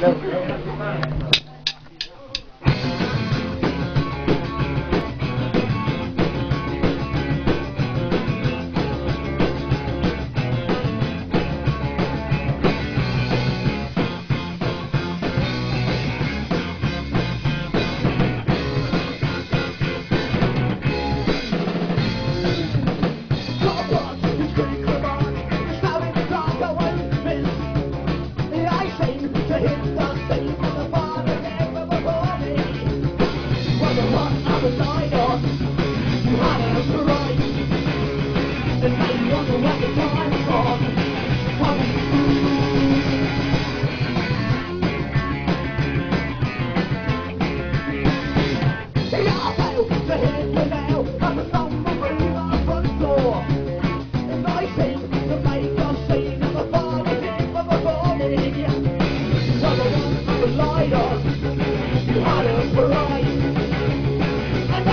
Não.